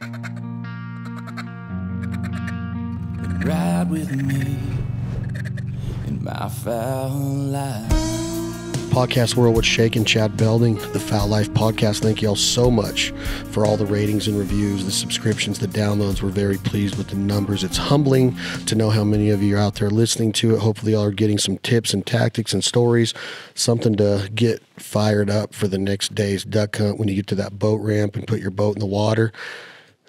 and ride with me in my fowl life. Podcast World with Shake and Chad Belding, the Fowl Life Podcast. Thank you all so much for all the ratings and reviews, the subscriptions, the downloads. We're very pleased with the numbers. It's humbling to know how many of you are out there listening to it. Hopefully, y'all are getting some tips and tactics and stories, something to get fired up for the next day's duck hunt when you get to that boat ramp and put your boat in the water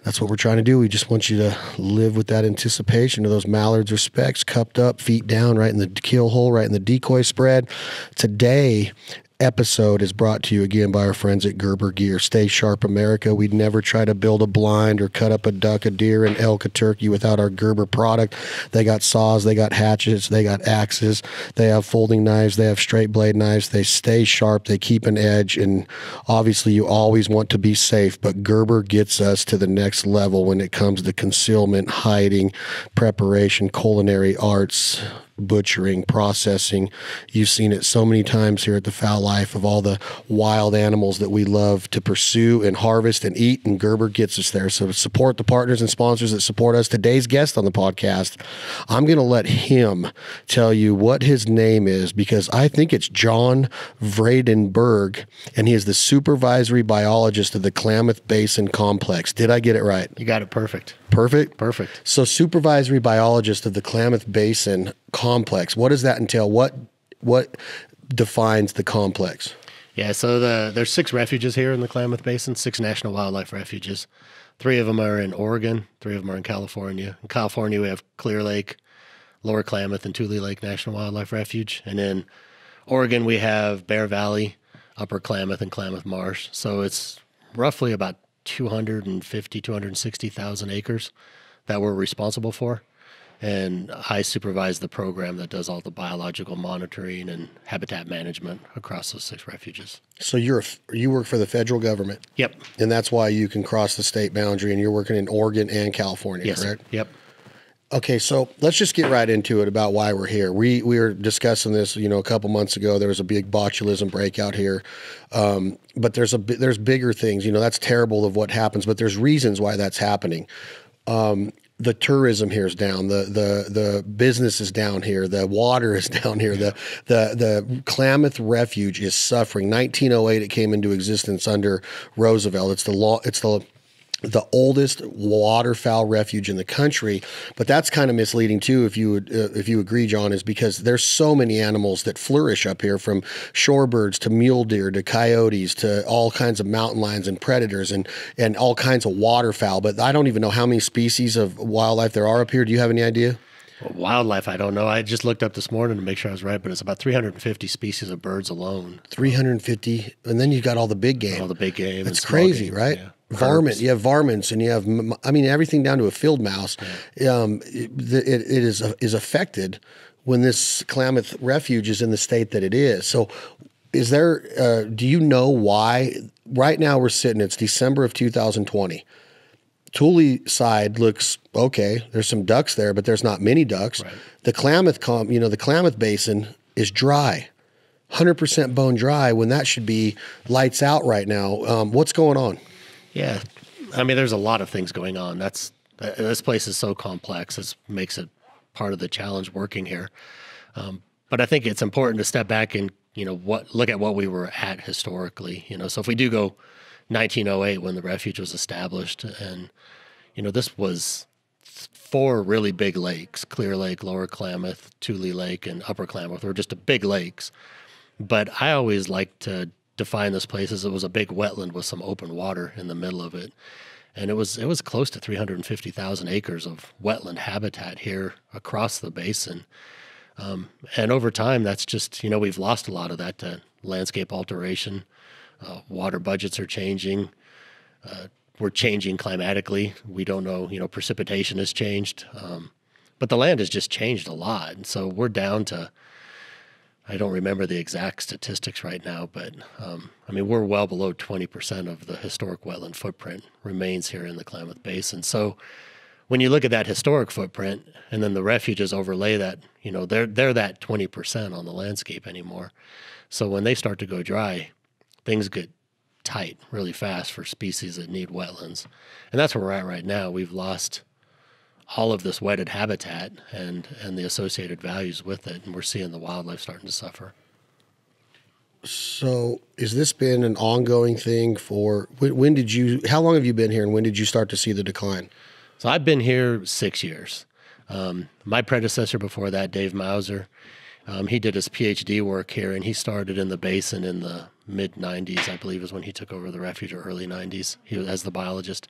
that's what we're trying to do. We just want you to live with that anticipation of those mallards or specks cupped up, feet down, right in the kill hole, right in the decoy spread. Today, episode is brought to you again by our friends at Gerber Gear. Stay sharp, America. We'd never try to build a blind or cut up a duck, a deer, an elk, a turkey without our Gerber product. They got saws, they got hatchets, they got axes, they have folding knives, they have straight blade knives. They stay sharp, they keep an edge, and obviously you always want to be safe, but Gerber gets us to the next level when it comes to concealment, hiding, preparation, culinary arts, butchering, processing. You've seen it so many times here at the Fowl Life of all the wild animals that we love to pursue and harvest and eat, and Gerber gets us there. So support the partners and sponsors that support us. Today's guest on the podcast, I'm going to let him tell you what his name is because I think it's John Vradenburg, and he is the supervisory biologist of the Klamath Basin Complex. Did I get it right? You got it perfect. Perfect. Perfect. So, supervisory biologist of the Klamath Basin complex. What does that entail? What what defines the complex? Yeah, so the there's six refuges here in the Klamath Basin, six national wildlife refuges. Three of them are in Oregon, three of them are in California. In California, we have Clear Lake, Lower Klamath, and Tule Lake National Wildlife Refuge. And in Oregon, we have Bear Valley, Upper Klamath, and Klamath Marsh. So it's roughly about 250, 260,000 acres that we're responsible for. And I supervise the program that does all the biological monitoring and habitat management across those six refuges. So you're a, you work for the federal government, Yep. and that's why you can cross the state boundary, and you're working in Oregon and California, Yes. correct? Yep. Okay, so let's just get right into it about why we're here. We we were discussing this, you know, a couple months ago. There was a big botulism breakout here, um, but there's a there's bigger things. You know, that's terrible of what happens, but there's reasons why that's happening. Um, the tourism here is down. The the the business is down here. The water is down here. The the the Klamath Refuge is suffering. 1908 it came into existence under Roosevelt. It's the law. It's the the oldest waterfowl refuge in the country. But that's kind of misleading too, if you would, uh, if you agree, John, is because there's so many animals that flourish up here, from shorebirds to mule deer to coyotes to all kinds of mountain lions and predators and and all kinds of waterfowl. But I don't even know how many species of wildlife there are up here. Do you have any idea? Wildlife, I don't know. I just looked up this morning to make sure I was right, but it's about 350 species of birds alone. 350, and then you've got all the big game. All the big game. It's crazy, game, right? yeah. Varmint, you have varmints, and you have, I mean, everything down to a field mouse. Um, it, it, it is is affected when this Klamath Refuge is in the state that it is. So, is there? Uh, do you know why? Right now, we're sitting. It's December of 2020. Tule side looks okay. There's some ducks there, but there's not many ducks. The Klamath, com, you know, the Klamath Basin is dry, 100% bone dry when that should be lights out right now. Um, what's going on? Yeah, I mean, there's a lot of things going on. That's this place is so complex. It makes it part of the challenge working here. Um, but I think it's important to step back and you know what look at what we were at historically. You know, so if we do go 1908 when the refuge was established, and you know this was four really big lakes: Clear Lake, Lower Klamath, Tule Lake, and Upper Klamath. Were just a big lakes. But I always like to define this place as it was a big wetland with some open water in the middle of it. And it was it was close to 350,000 acres of wetland habitat here across the basin. Um, and over time, that's just you know we've lost a lot of that to landscape alteration. Uh, water budgets are changing. Uh, we're changing climatically. We don't know you know precipitation has changed, um, but the land has just changed a lot. And so we're down to I don't remember the exact statistics right now, but um, I mean, we're well below 20% of the historic wetland footprint remains here in the Klamath Basin. So when you look at that historic footprint and then the refuges overlay that, you know, they're, they're that 20% on the landscape anymore. So when they start to go dry, things get tight really fast for species that need wetlands. And that's where we're at right now. We've lost all of this wetted habitat and, and the associated values with it, and we're seeing the wildlife starting to suffer. So, has this been an ongoing thing for when, when did you, how long have you been here and when did you start to see the decline? So, I've been here six years. Um, my predecessor before that, Dave Mauser, um, he did his PhD work here, and he started in the basin in the mid 90s, I believe, is when he took over the refuge, or early 90s. He was as the biologist,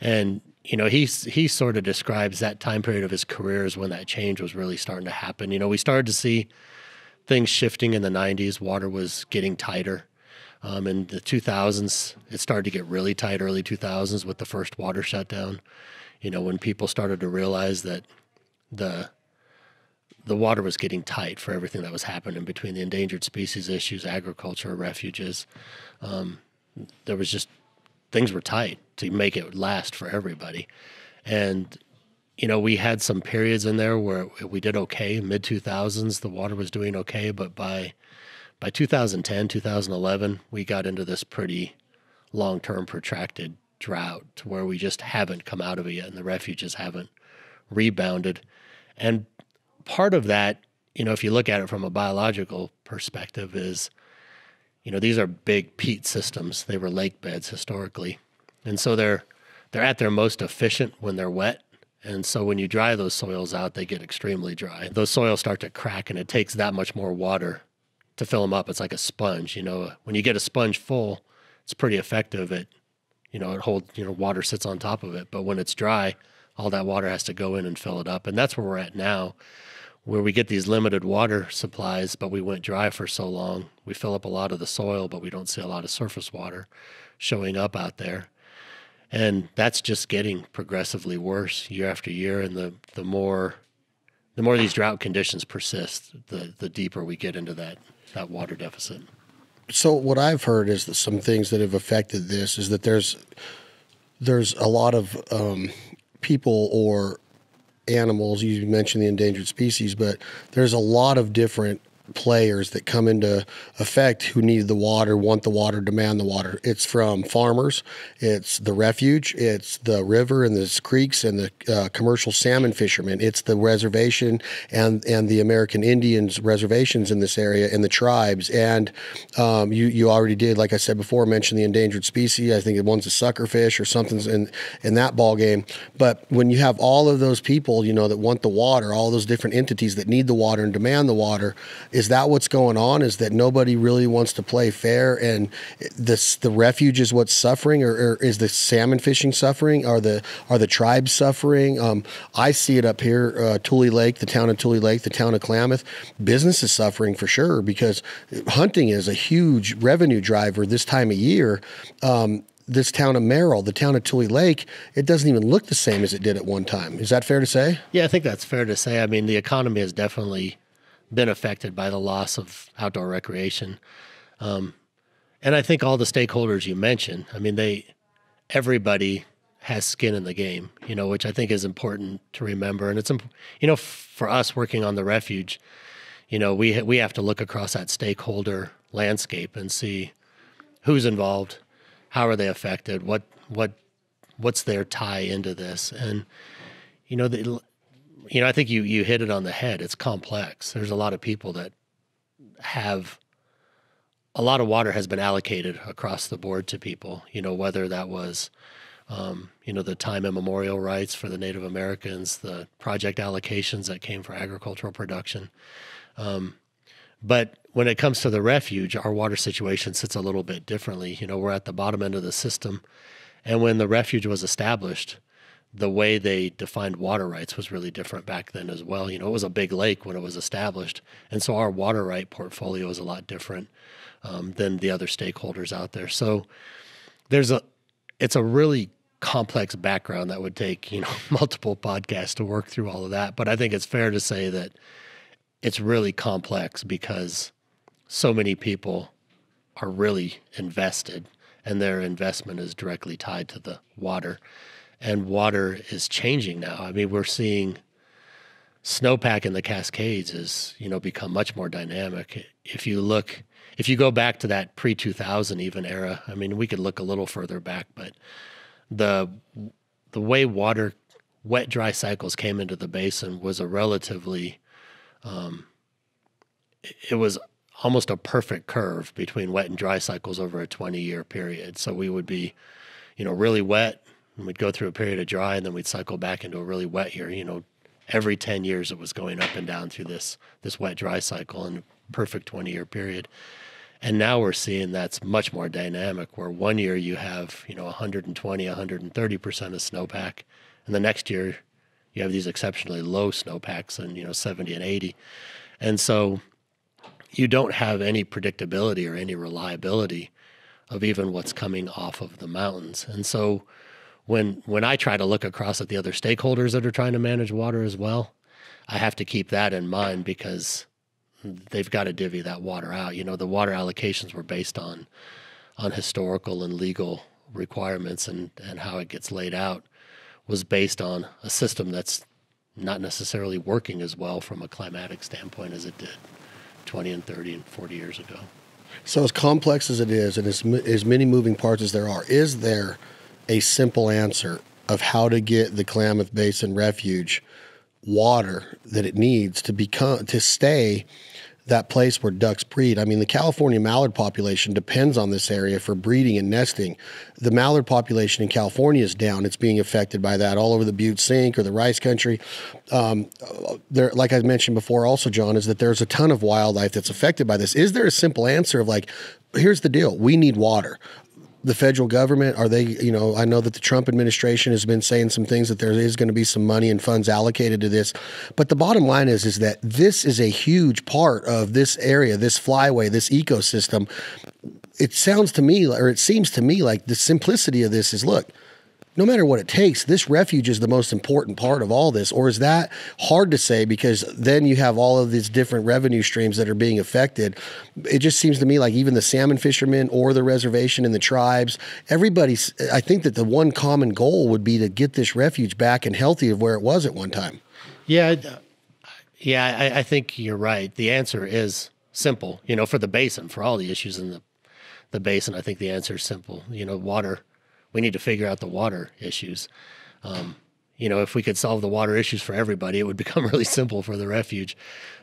and you know he he sort of describes that time period of his career as when that change was really starting to happen. You know, we started to see things shifting in the 90s. Water was getting tighter. Um, in the 2000s, it started to get really tight. Early 2000s with the first water shutdown. You know, when people started to realize that the the water was getting tight for everything that was happening between the endangered species issues, agriculture, refuges. Um, there was just things were tight to make it last for everybody. And you know, we had some periods in there where we did okay. Mid 2000s, the water was doing okay, but by by 2010, 2011, we got into this pretty long term protracted drought to where we just haven't come out of it yet, and the refuges haven't rebounded. And part of that, you know, if you look at it from a biological perspective, is, you know, these are big peat systems. They were lake beds historically, and so they're they're at their most efficient when they're wet. And so when you dry those soils out, they get extremely dry. Those soils start to crack, and it takes that much more water to fill them up. It's like a sponge. You know, when you get a sponge full, it's pretty effective at, you know, it holds, you know, water sits on top of it. But when it's dry, all that water has to go in and fill it up. And that's where we're at now where we get these limited water supplies, but we went dry for so long. We fill up a lot of the soil, but we don't see a lot of surface water showing up out there. And that's just getting progressively worse year after year. And the, the more the more these drought conditions persist, the, the deeper we get into that, that water deficit. So what I've heard is that some things that have affected this is that there's there's a lot of um, people or animals. You mentioned the endangered species, but there's a lot of different players that come into effect who need the water, want the water, demand the water. It's from farmers, it's the refuge, it's the river and the creeks and the uh, commercial salmon fishermen, it's the reservation and and the American Indians reservations in this area and the tribes. And um, you you already did, like I said before, mention the endangered species. I think it one's a suckerfish or something's in in that ball game. But when you have all of those people, you know, that want the water, all those different entities that need the water and demand the water is that what's going on? Is that nobody really wants to play fair, and this the refuge is what's suffering, or, or is the salmon fishing suffering? Are the are the tribes suffering? Um, I see it up here, uh, Tule Lake, the town of Tule Lake, the town of Klamath. Business is suffering for sure because hunting is a huge revenue driver this time of year. Um, this town of Merrill, the town of Tule Lake, it doesn't even look the same as it did at one time. Is that fair to say? Yeah, I think that's fair to say. I mean, the economy is definitely been affected by the loss of outdoor recreation. Um, and I think all the stakeholders you mentioned, I mean, they, everybody has skin in the game, you know, which I think is important to remember. And it's, you know, for us working on the refuge, you know, we we have to look across that stakeholder landscape and see who's involved, how are they affected, what what what's their tie into this, and you know, the, you know, I think you you hit it on the head. It's complex. There's a lot of people that have a lot of water has been allocated across the board to people. You know, whether that was um, you know the time immemorial rights for the Native Americans, the project allocations that came for agricultural production. Um, but when it comes to the refuge, our water situation sits a little bit differently. You know, we're at the bottom end of the system, and when the refuge was established, the way they defined water rights was really different back then as well. You know, it was a big lake when it was established, and so our water right portfolio is a lot different um, than the other stakeholders out there. So there's a, it's a really complex background that would take you know multiple podcasts to work through all of that. But I think it's fair to say that it's really complex because so many people are really invested, and their investment is directly tied to the water and water is changing now. I mean, we're seeing snowpack in the Cascades has you know become much more dynamic. If you look, if you go back to that pre two thousand even era, I mean, we could look a little further back, but the the way water wet dry cycles came into the basin was a relatively um, it was almost a perfect curve between wet and dry cycles over a 20 year period so we would be you know really wet and we'd go through a period of dry and then we'd cycle back into a really wet year you know every 10 years it was going up and down through this this wet dry cycle in a perfect 20 year period. And now we're seeing that's much more dynamic where one year you have you know 120 130% of snowpack and the next year you have these exceptionally low snowpacks and you know 70 and 80 and so you don't have any predictability or any reliability of even what's coming off of the mountains. And so when when I try to look across at the other stakeholders that are trying to manage water as well, I have to keep that in mind because they've got to divvy that water out. You know, the water allocations were based on on historical and legal requirements and and how it gets laid out was based on a system that's not necessarily working as well from a climatic standpoint as it did 20 and 30 and 40 years ago. So as complex as it is and as, as many moving parts as there are, is there a simple answer of how to get the Klamath Basin Refuge water that it needs to become to stay that place where ducks breed. I mean, the California mallard population depends on this area for breeding and nesting. The mallard population in California is down. It's being affected by that all over the Butte Sink or the Rice Country. Um, there, like I mentioned before, also John, is that there's a ton of wildlife that's affected by this. Is there a simple answer of like, here's the deal: we need water the federal government are they you know i know that the trump administration has been saying some things that there is going to be some money and funds allocated to this. But the bottom line is is that this is a huge part of this area this flyway this ecosystem. It sounds to me or it seems to me like the simplicity of this is look no matter what it takes, this refuge is the most important part of all this? Or is that hard to say because then you have all of these different revenue streams that are being affected? It just seems to me like even the salmon fishermen or the reservation and the tribes, everybody's, I think that the one common goal would be to get this refuge back and healthy of where it was at one time. Yeah. Yeah, I, I think you're right. The answer is simple. You know, for the basin, for all the issues in the the basin, I think the answer is simple. You know, water we need to figure out the water issues. Um, you know, if we could solve the water issues for everybody, it would become really simple for the refuge.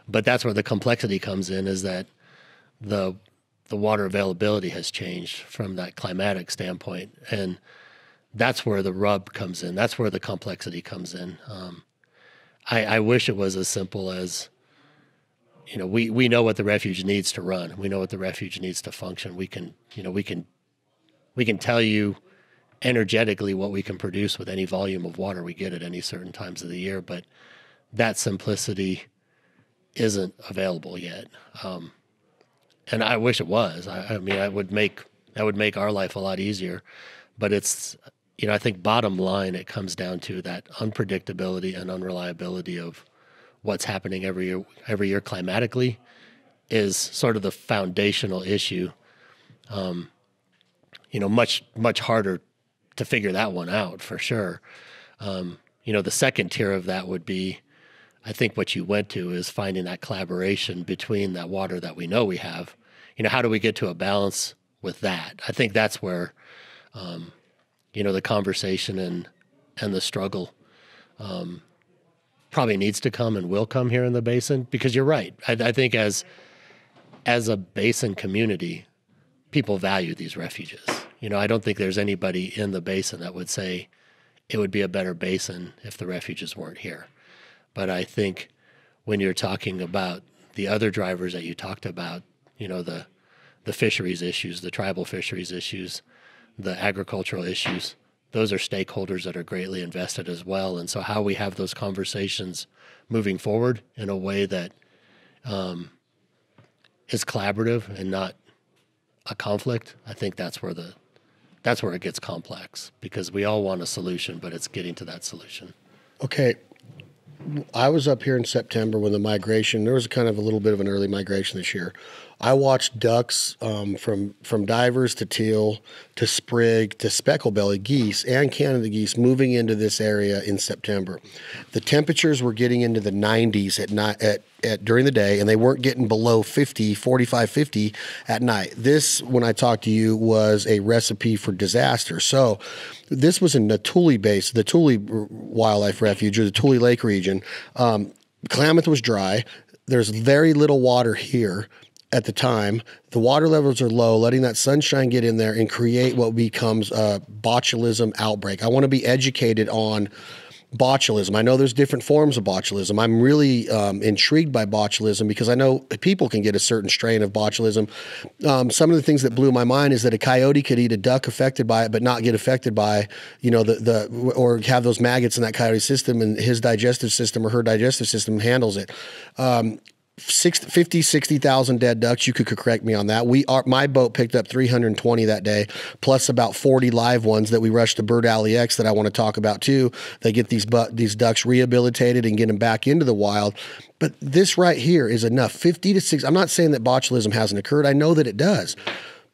But that's where the complexity comes in is that the the water availability has changed from that climatic standpoint, and that's where the rub comes in. That's where the complexity comes in. Um, I, I wish it was as simple as you know we we know what the refuge needs to run. We know what the refuge needs to function. We can you know we can we can tell you energetically what we can produce with any volume of water we get at any certain times of the year. But that simplicity isn't available yet. Um, and I wish it was. I, I mean, I would make that would make our life a lot easier. But it's you know, I think bottom line it comes down to that unpredictability and unreliability of what's happening every year every year climatically is sort of the foundational issue. Um, you know, much much harder to figure that one out for sure. Um, you know, the second tier of that would be, I think what you went to is finding that collaboration between that water that we know we have. You know, how do we get to a balance with that? I think that's where, um, you know, the conversation and and the struggle um, probably needs to come and will come here in the basin because you're right. I, I think as as a basin community, people value these refuges. You know, I don't think there's anybody in the basin that would say it would be a better basin if the refuges weren't here. But I think when you're talking about the other drivers that you talked about, you know, the the fisheries issues, the tribal fisheries issues, the agricultural issues, those are stakeholders that are greatly invested as well. And so, how we have those conversations moving forward in a way that um, is collaborative and not a conflict, I think that's where the that's where it gets complex because we all want a solution, but it's getting to that solution. Okay. I was up here in September when the migration, there was kind of a little bit of an early migration this year. I watched ducks um, from from divers to teal to sprig to specklebelly geese and Canada geese moving into this area in September. The temperatures were getting into the 90s at night at, at during the day and they weren't getting below 50 45 50 at night. This when i talked to you was a recipe for disaster. So this was in the Tule base the Tule wildlife refuge or the Tule lake region. Um, klamath was dry. There's very little water here at the time. The water levels are low, letting that sunshine get in there and create what becomes a botulism outbreak. I want to be educated on botulism. I know there's different forms of botulism. I'm really um, intrigued by botulism because I know people can get a certain strain of botulism. Um, some of the things that blew my mind is that a coyote could eat a duck affected by it, but not get affected by, you know, the the or have those maggots in that coyote system, and his digestive system or her digestive system handles it. Um, 60, 50, 60,000 dead ducks. You could, correct me on that. We are, my boat picked up 320 that day, plus about 40 live ones that we rushed to Bird Ally X that I want to talk about too. They get these bu- these ducks rehabilitated and get them back into the wild. But this right here is enough. 50 to 60. I'm not saying that botulism hasn't occurred. I know that it does.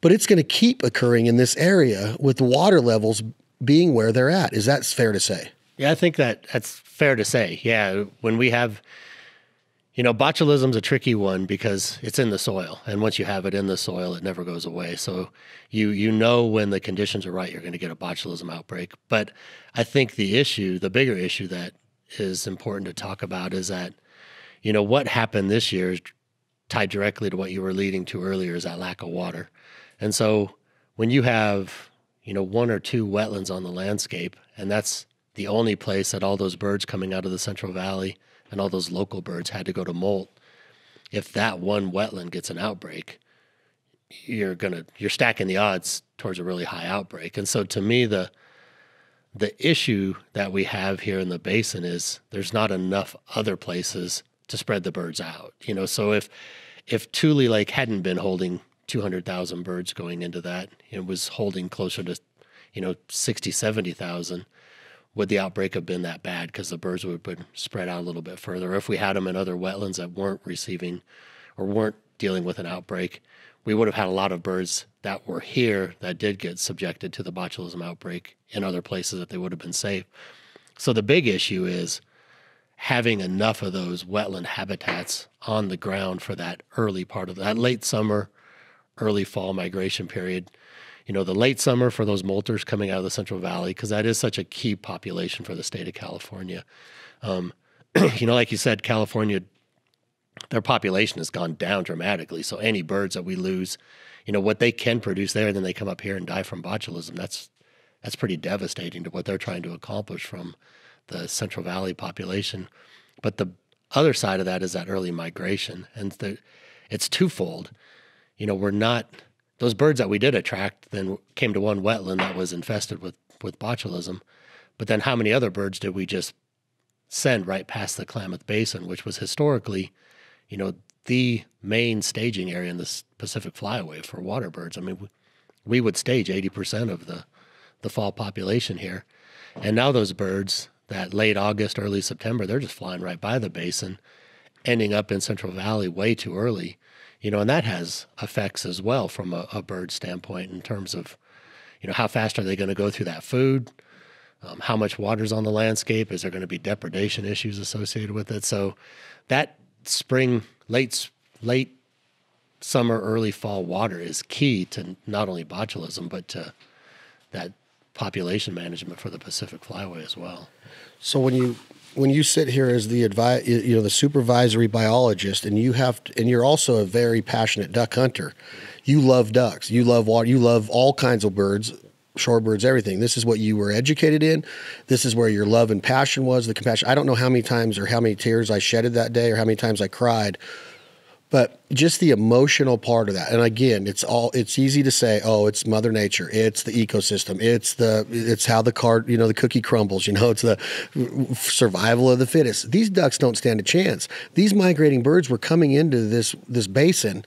But it's going to keep occurring in this area with the water levels being where they're at. Is that fair to say? Yeah, I think that that's fair to say. Yeah, when we have you know, botulism's a tricky one because it's in the soil, and once you have it in the soil, it never goes away. So you you know when the conditions are right, you're going to get a botulism outbreak. But I think the issue, the bigger issue that is important to talk about is that, you know, what happened this year is tied directly to what you were leading to earlier is that lack of water. And so when you have, you know, one or two wetlands on the landscape, and that's the only place that all those birds coming out of the Central Valley and all those local birds had to go to molt. If that one wetland gets an outbreak, you're gonna you're stacking the odds towards a really high outbreak. And so to me the the issue that we have here in the basin is there's not enough other places to spread the birds out. You know, so if if Tule Lake hadn't been holding 200,000 birds going into that, it was holding closer to, you know, 60, 70,000 would the outbreak have been that bad because the birds would have been spread out a little bit further. If we had them in other wetlands that weren't receiving or weren't dealing with an outbreak, we would have had a lot of birds that were here that did get subjected to the botulism outbreak in other places that they would have been safe. So the big issue is having enough of those wetland habitats on the ground for that early part of that late summer, early fall migration period you know, the late summer for those molters coming out of the Central Valley, because that is such a key population for the state of California. Um, you know, like you said, California, their population has gone down dramatically. So any birds that we lose, you know, what they can produce there, and then they come up here and die from botulism. That's that's pretty devastating to what they're trying to accomplish from the Central Valley population. But the other side of that is that early migration, and the, it's twofold. You know, we're not those birds that we did attract then came to one wetland that was infested with with botulism. But then how many other birds did we just send right past the Klamath Basin, which was historically, you know, the main staging area in the Pacific Flyway for water birds. I mean, we, we would stage 80% of the, the fall population here. And now those birds, that late August, early September, they're just flying right by the basin, ending up in Central Valley way too early you know, and that has effects as well from a, a bird standpoint in terms of, you know, how fast are they going to go through that food? Um, how much water's on the landscape? Is there going to be depredation issues associated with it? So that spring, late, late summer, early fall water is key to not only botulism, but to that population management for the Pacific Flyway as well. So when you when you sit here as the advi- you know the supervisory biologist and you have to, and you're also a very passionate duck hunter you love ducks you love water you love all kinds of birds shorebirds everything. This is what you were educated in. This is where your love and passion was the compassion. I don't know how many times or how many tears i shedded that day or how many times i cried but just the emotional part of that and again it's all it's easy to say oh it's mother nature it's the ecosystem it's the it's how the card you know the cookie crumbles you know it's the survival of the fittest. These ducks don't stand a chance. These migrating birds were coming into this this basin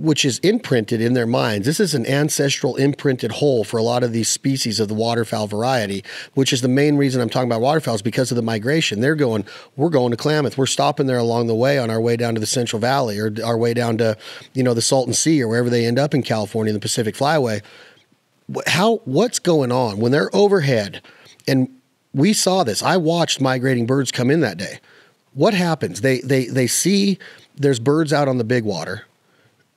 which is imprinted in their minds. This is an ancestral imprinted hole for a lot of these species of the waterfowl variety, which is the main reason I'm talking about waterfowl is because of the migration. They're going, we're going to Klamath. We're stopping there along the way on our way down to the Central Valley or our way down to, you know, the Salton Sea or wherever they end up in California, the Pacific Flyway. How what's going on when they're overhead and we saw this. I watched migrating birds come in that day. What happens? They they they see there's birds out on the big water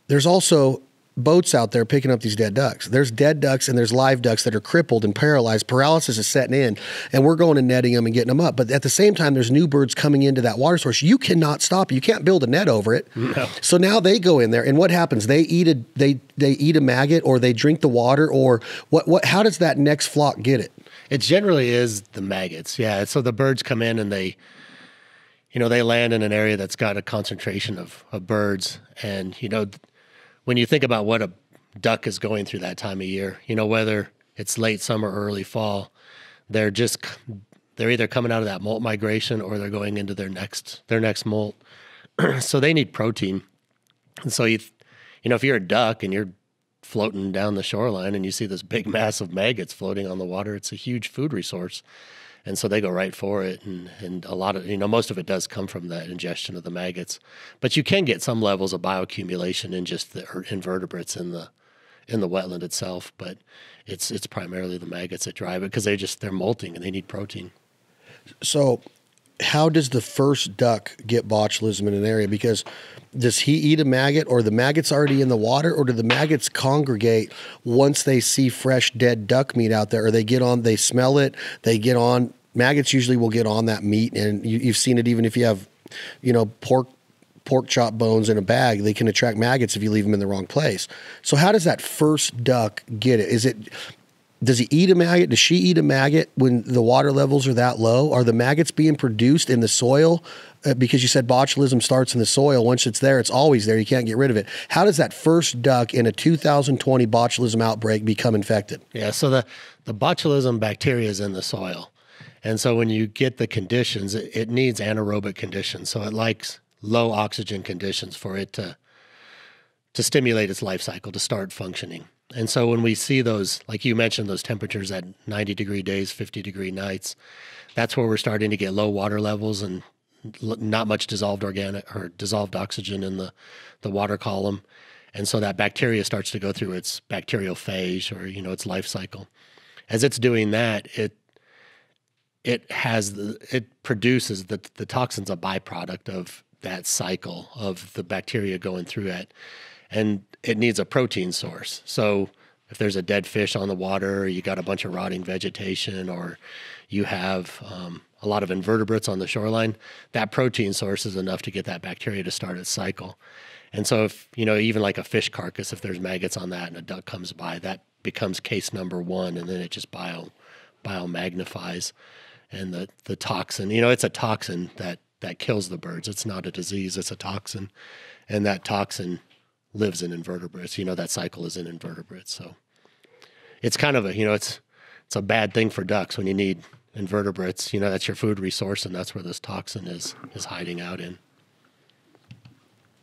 there's also boats out there picking up these dead ducks. There's dead ducks and there's live ducks that are crippled and paralyzed. Paralysis is setting in, and we're going and netting them and getting them up. But at the same time, there's new birds coming into that water source. You cannot stop. You can't build a net over it. No. So now they go in there, and what happens? They eat a they they eat a maggot, or they drink the water, or what? What? How does that next flock get it? It generally is the maggots. Yeah. So the birds come in and they you know, they land in an area that's got a concentration of, of birds. And, you know, when you think about what a duck is going through that time of year, you know, whether it's late summer, early fall, they're just they're either coming out of that molt migration or they're going into their next their next molt. so they need protein. And so you you know, if you're a duck and you're floating down the shoreline and you see this big mass of maggots floating on the water, it's a huge food resource and so they go right for it. And and a lot of you know most of it does come from that ingestion of the maggots. But you can get some levels of bioaccumulation in just the er, invertebrates in the in the wetland itself. But it's it's primarily the maggots that drive it because they just they're molting and they need protein. So how does the first duck get botulism in an area? Because does he eat a maggot or the maggots already in the water or do the maggots congregate once they see fresh dead duck meat out there or they get on they smell it they get on maggots usually will get on that meat and you, you've seen it even if you have you know pork pork chop bones in a bag they can attract maggots if you leave them in the wrong place. So how does that first duck get it? Is it does he eat a maggot? Does she eat a maggot when the water levels are that low? Are the maggots being produced in the soil? Uh, because you said botulism starts in the soil. Once it's there, it's always there. You can't get rid of it. How does that first duck in a 2020 botulism outbreak become infected? Yeah, so the, the botulism bacteria is in the soil. And so when you get the conditions, it, it needs anaerobic conditions. So it likes low oxygen conditions for it to to stimulate its life cycle to start functioning. And so when we see those, like you mentioned, those temperatures at 90 degree days, 50 degree nights, that's where we're starting to get low water levels and not much dissolved organic or dissolved oxygen in the, the water column. And so that bacteria starts to go through its bacterial phase or, you know, its life cycle. As it's doing that, it it has the, it produces the the toxins a byproduct of that cycle of the bacteria going through it and it needs a protein source. So if there's a dead fish on the water, you got a bunch of rotting vegetation, or you have um, a lot of invertebrates on the shoreline, that protein source is enough to get that bacteria to start its cycle. And so, if you know, even like a fish carcass, if there's maggots on that and a duck comes by, that becomes case number one, and then it just bio bio magnifies, and the the toxin, you know, it's a toxin that that kills the birds. It's not a disease; it's a toxin, and that toxin lives in invertebrates. You know that cycle is in invertebrates. So it's kind of a you know it's it's a bad thing for ducks when you need invertebrates. You know that's your food resource, and that's where this toxin is is hiding out in.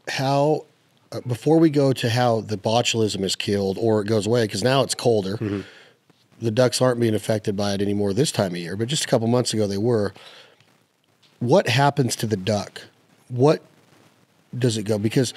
How uh, before we go to how the botulism is killed or it goes away because now it's colder. Mm-hmm. The ducks aren't being affected by it anymore this time of year, but just a couple months ago they were. What happens to the duck? What does it go? Because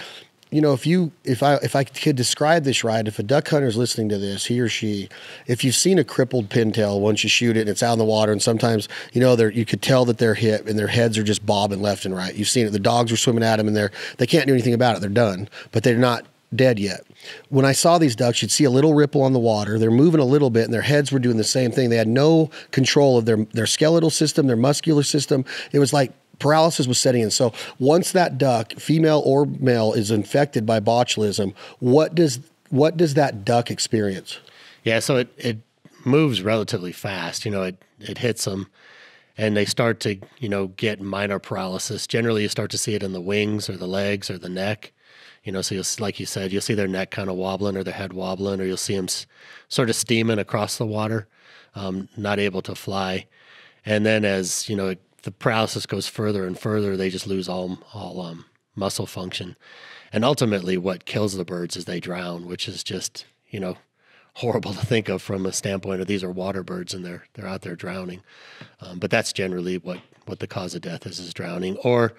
you know, if you if I if I could describe this ride, if a duck hunter is listening to this, he or she, if you've seen a crippled pintail, once you shoot it and it's out in the water, and sometimes you know they you could tell that they're hit and their heads are just bobbing left and right. You've seen it. The dogs are swimming at them and they're they can't do anything about it. They're done, but they're not dead yet. When I saw these ducks, you'd see a little ripple on the water. They're moving a little bit, and their heads were doing the same thing. They had no control of their their skeletal system, their muscular system. It was like paralysis was setting in. So once that duck, female or male, is infected by botulism, what does what does that duck experience? Yeah, so it it moves relatively fast. You know, it it hits them, and they start to you know get minor paralysis. Generally, you start to see it in the wings or the legs or the neck. You know, so you'll like you said, you'll see their neck kind of wobbling or their head wobbling, or you'll see them s- sort of steaming across the water, um, not able to fly. And then as you know, the paralysis goes further and further, they just lose all all um, muscle function. and ultimately what kills the birds is they drown, which is just you know horrible to think of from a standpoint of these are water birds and they're they're out there drowning. Um, but that's generally what what the cause of death is is drowning. Or,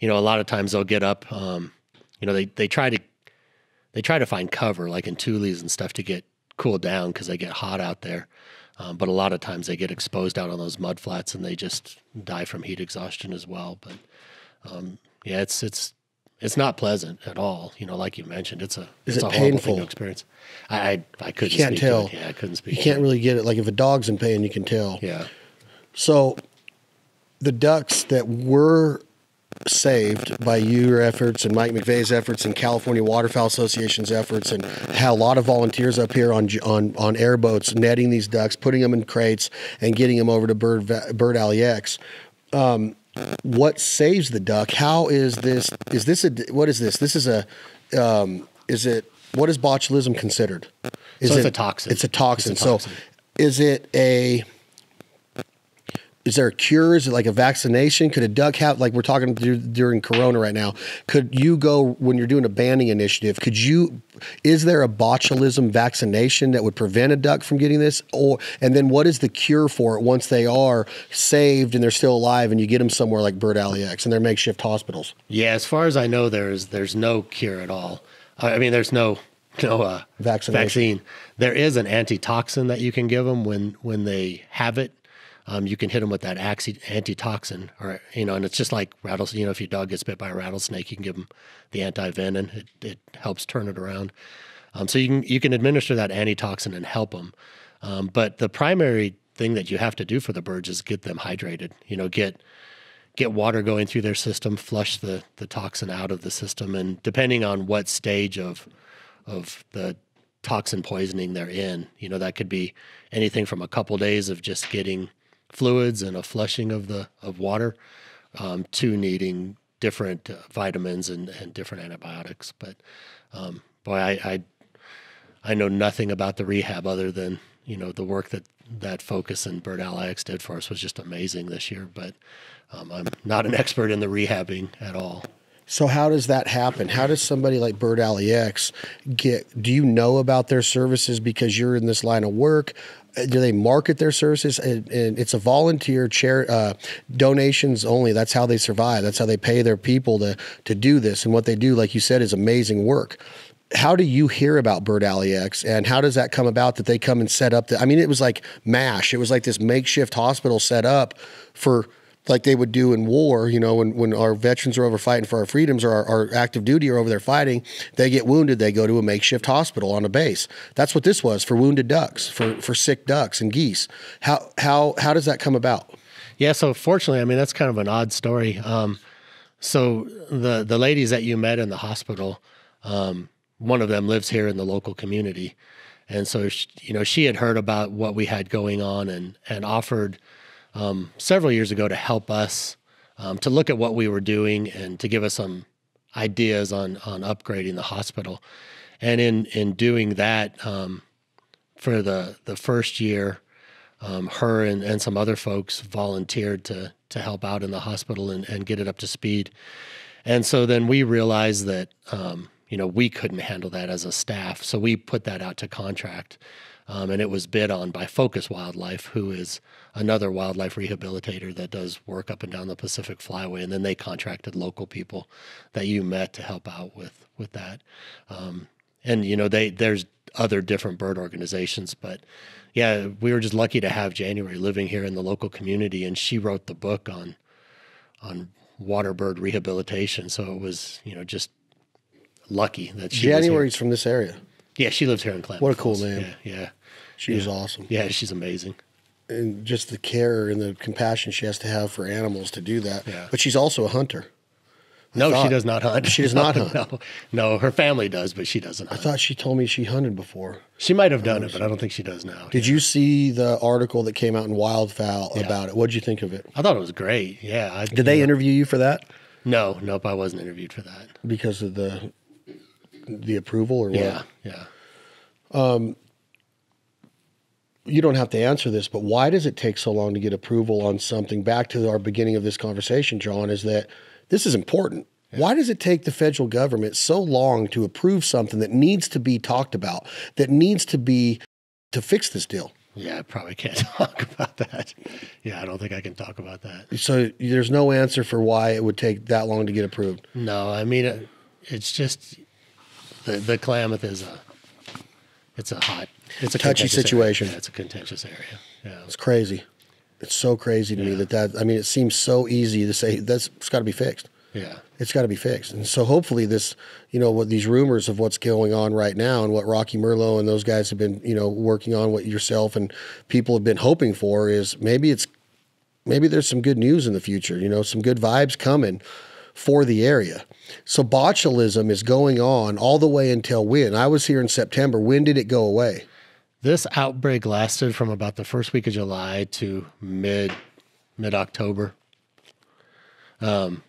you know, a lot of times they'll get up. Um, you know, they they try to they try to find cover like in tules and stuff to get cooled down because they get hot out there. Um, but a lot of times they get exposed out on those mud flats and they just die from heat exhaustion as well. But um, yeah, it's it's it's not pleasant at all. You know, like you mentioned, it's a Is it's it a horrible thing painful? to experience. I I, I couldn't You can't speak tell. Yeah, I couldn't speak. You can't really get it. Like if a dog's in pain, you can tell. Yeah. So the ducks that were saved by your efforts and Mike McVeigh's efforts and California Waterfowl Association's efforts and had a lot of volunteers up here on on on airboats netting these ducks, putting them in crates and getting them over to Bird Bird Ally X. Um, what saves the duck? How is this? Is this a what is this? This is a um, is it what is botulism considered? Is So it's it a toxin. It's a toxin. It's a So is it a is there a cure? Is it like a vaccination? Could a duck have like we're talking dur- during Corona right now? Could you go when you're doing a banning initiative? Could you? Is there a botulism vaccination that would prevent a duck from getting this? Or and then what is the cure for it once they are saved and they're still alive and you get them somewhere like Bird Ally X and their makeshift hospitals? Yeah, as far as I know, there's there's no cure at all. I mean, there's no no uh, vaccine. There is an antitoxin that you can give them when when they have it. Um, you can hit them with that axi- antitoxin, or you know, and it's just like rattles. You know, if your dog gets bit by a rattlesnake, you can give them the anti venom. It it helps turn it around. Um, so you can you can administer that antitoxin and help them. Um, but the primary thing that you have to do for the birds is get them hydrated. You know, get get water going through their system, flush the the toxin out of the system, and depending on what stage of of the toxin poisoning they're in, you know, that could be anything from a couple days of just getting fluids and a flushing of the of water um, to needing different uh, vitamins and, and different antibiotics. But um, boy, I, I I know nothing about the rehab other than you know the work that that Focus and Bird Ally X did for us was just amazing this year. But um, I'm not an expert in the rehabbing at all. So how does that happen? How does somebody like Bird Ally X get? Do you know about their services because you're in this line of work? Uh, Do they market their services? And, and it's a volunteer chair uh, donations only. That's how they survive. That's how they pay their people to to do this. And what they do, like you said, is amazing work. How do you hear about Bird Ally X, and how does that come about that they come and set up? The, I mean, it was like Mash. It was like this makeshift hospital set up for like they would do in war, you know, when, when our veterans are over fighting for our freedoms or our, our active duty are over there fighting, they get wounded, they go to a makeshift hospital on a base. That's what this was for wounded ducks, for, for sick ducks and geese. How, how, how does that come about? Yeah, so fortunately, I mean that's kind of an odd story. Um, so the the ladies that you met in the hospital, um, one of them lives here in the local community, and so she, you know she had heard about what we had going on and and offered um, several years ago to help us um, to look at what we were doing and to give us some ideas on on upgrading the hospital, and in in doing that um, for the the first year um, her and, and some other folks volunteered to to help out in the hospital and, and get it up to speed. And so then we realized that um, you know we couldn't handle that as a staff, so we put that out to contract, um, and it was bid on by Focus Wildlife, who is another wildlife rehabilitator that does work up and down the Pacific Flyway. And then they contracted local people that you met to help out with with that. Um, and you know they there's other different bird organizations, but yeah, we were just lucky to have January living here in the local community, and she wrote the book on on water bird rehabilitation. So it was you know just lucky that she. January's from this area. Yeah, she lives here in Clinton. What a cool name. Yeah, yeah, She was awesome. yeah. She's amazing. And just the care and the compassion she has to have for animals to do that. Yeah. But she's also a hunter. No, thought- she does not hunt. She does not hunt. no, no, her family does, but she doesn't I thought she told me she hunted before. she might have done it, but I don't think she does now. Did you see the article that came out in Wildfowl Yeah. about it? What did you think of it? I thought it was great. Yeah. I, Did they interview you for that No, nope. I wasn't interviewed for that. because of the the approval or what? Yeah, yeah. Um, You don't have to answer this, but why does it take so long to get approval on something? Back to our beginning of this conversation, John, is that this is important. Why does it take the federal government so long to approve something that needs to be talked about, that needs to be to fix this deal? Yeah, I probably can't talk about that. Yeah, I don't think I can talk about that. So there's no answer for why it would take that long to get approved. No, I mean it, it's just the the Klamath is a it's a hot it's a Touchy situation. Yeah, it's a contentious area. Yeah. It's crazy. It's so crazy to me that that I mean, it seems so easy to say that's it's got to be fixed. Yeah. It's got to be fixed. And so hopefully this, you know, what these rumors of what's going on right now and what Rocky Merlo and those guys have been, you know, working on what yourself and people have been hoping for is maybe it's maybe there's some good news in the future, you know, some good vibes coming for the area. So botulism is going on all the way until when? I was here in September. When did it go away? This outbreak lasted from about the first week of July to mid mid October. Um,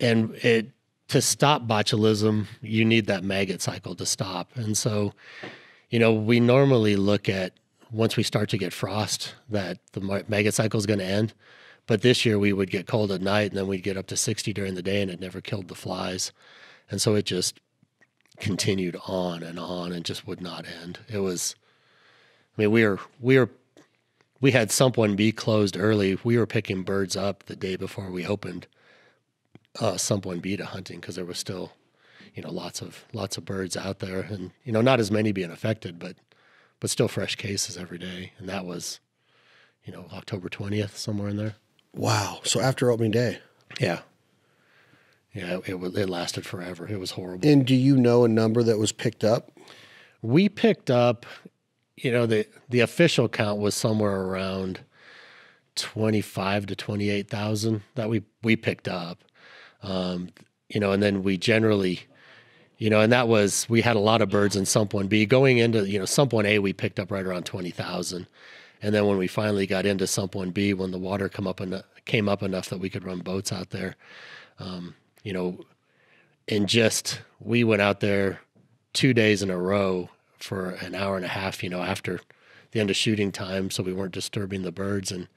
and it to stop botulism, you need that maggot cycle to stop. And so, you know, we normally look at once we start to get frost that the maggot cycle is going to end. But this year we would get cold at night and then we'd get up to 60 during the day and it never killed the flies. And so it just continued on and on and just would not end. It was, I mean, we were, we were, we had Sump 1B closed early. We were picking birds up the day before we opened uh, 1B to hunting because there was still, you know, lots of, lots of birds out there and, you know, not as many being affected, but, but still fresh cases every day. And that was, you know, October 20th, somewhere in there. Wow. So after opening day. Yeah. Yeah, it, was it lasted forever. It was horrible. And do you know a number that was picked up? we picked up, you know, the the official count was somewhere around twenty five to twenty eight thousand that we we picked up. Um, you know, and then we generally, you know, and that was we had a lot of birds in Sump One B going into you know Sump One A we picked up right around twenty thousand, and then when we finally got into Sump One B when the water come up en- came up enough that we could run boats out there, um, you know, and just we went out there two days in a row for an hour and a half, you know, after the end of shooting time, so we weren't disturbing the birds. And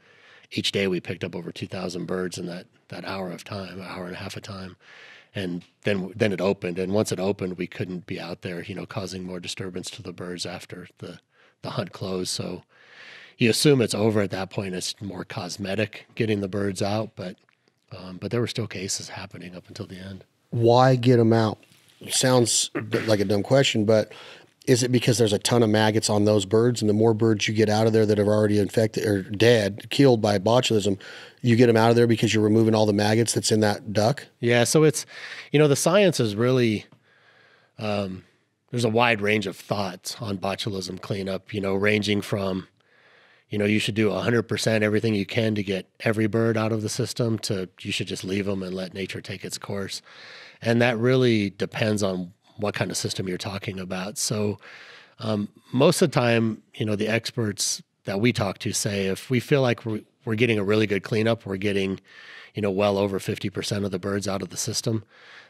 each day we picked up over two thousand birds in that that hour of time, hour and a half of time. And then then it opened, and once it opened, we couldn't be out there, you know, causing more disturbance to the birds after the the hunt closed. So you assume it's over at that point. It's more cosmetic getting the birds out, but um, but there were still cases happening up until the end. Why get them out? Sounds like a dumb question, but is it because there's a ton of maggots on those birds, and the more birds you get out of there that are already infected or dead, killed by botulism, you get them out of there because you're removing all the maggots that's in that duck? Yeah, so it's, you know, the science is really, um, there's a wide range of thoughts on botulism cleanup, you know, ranging from, you know, you should do 100% everything you can to get every bird out of the system to you should just leave them and let nature take its course. And that really depends on what kind of system you're talking about. So, um, most of the time, you know, the experts that we talk to say if we feel like we're, we're getting a really good cleanup, we're getting, you know, well over 50% of the birds out of the system,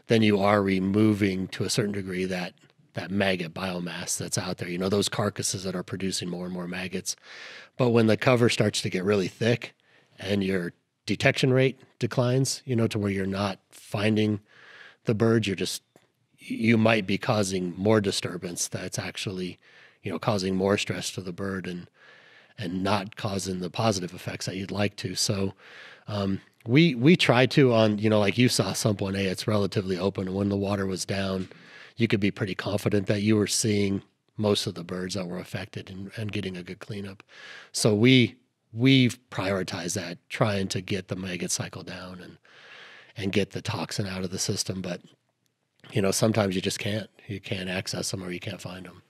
then you are removing to a certain degree that that maggot biomass that's out there, you know, those carcasses that are producing more and more maggots. But when the cover starts to get really thick and your detection rate declines, you know, to where you're not finding the birds, you're just you might be causing more disturbance that's actually, you know, causing more stress to the bird and and not causing the positive effects that you'd like to. So um, we we try to on you know like you saw Sump 1A, it's relatively open, when the water was down, you could be pretty confident that you were seeing most of the birds that were affected and, and getting a good cleanup. So we we've prioritized that, trying to get the maggot cycle down and and get the toxin out of the system, but you know sometimes you just can't you can't access them or you can't find them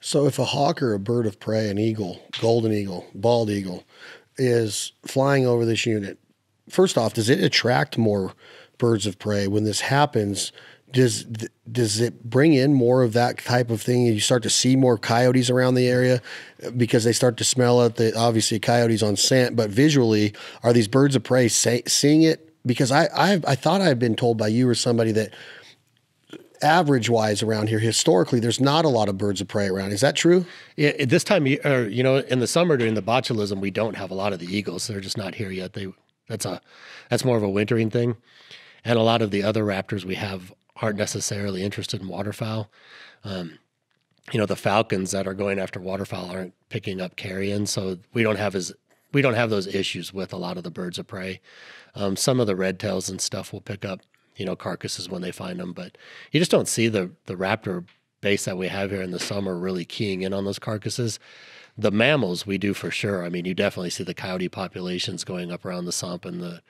So if a hawk or a bird of prey, an eagle, golden eagle, bald eagle, is flying over this unit, first off, does it attract more birds of prey when this happens? Does does it bring in more of that type of thing? You start to see more coyotes around the area because they start to smell it. The, obviously, coyotes on scent, but visually, are these birds of prey say, seeing it? Because I I, I thought I had been told by you or somebody that average wise around here historically there's not a lot of birds of prey around is that true yeah at this time or you know in the summer during the botulism we don't have a lot of the eagles they're just not here yet they that's a that's more of a wintering thing and a lot of the other raptors we have aren't necessarily interested in waterfowl. Um, you know, the falcons that are going after waterfowl aren't picking up carrion, so we don't have as we don't have those issues with a lot of the birds of prey. Um, some of the red tails and stuff will pick up, you know, carcasses when they find them, but you just don't see the the raptor base that we have here in the summer really keying in on those carcasses. The mammals we do for sure. I mean, you definitely see the coyote populations going up around the sump and the